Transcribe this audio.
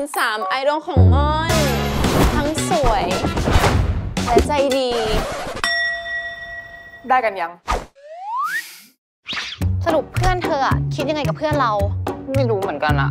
คุณสามไอดอลของม่อน ทั้งสวย และใจดี ได้กันยัง สรุปเพื่อนเธออะคิดยังไงกับเพื่อนเรา ไม่รู้เหมือนกันอะ